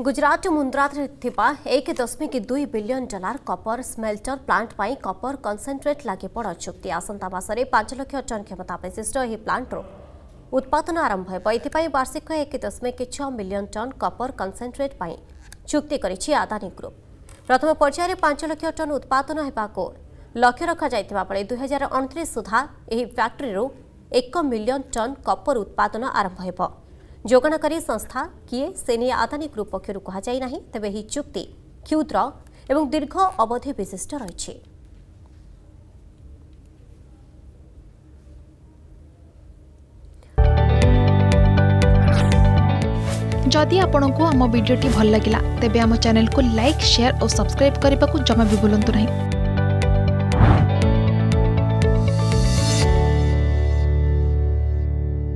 गुजरात मुंद्रे एक दशमिक दुई billion dollar copper smelter plant पर कपर कनसेट लगे बड़ चुक्ति आसंस लक्ष टन क्षमता विशिष्ट यह प्लांट्र उत्पादन आरंभ होती वार्षिक एक दशमिक छ मिलियन टन कपर कनसेट पर चुक्ति आदानी ग्रुप प्रथम पर्यायर पांच लक्ष टन उत्पादन हो लक्ष्य रखा जा दुई हजार अणतीस सुधा यह फैक्ट्री एक मिलियन टन कपर उत्पादन आरंभ हो জোগণকারী সংস্থা কি সেনী আদানিক রূপপক্ষক কহা যায় নাই তebe হি চুক্তি ক্যুতর এবং দীর্ঘ অবধি বিশিষ্ট রইছে যদি আপোনক হাম ভিডিওটি ভাল লাগিলা তebe হাম চ্যানেল কো লাইক শেয়ার অ সাবস্ক্রাইব করিবা কো জমা ভি বুলন্তু নাই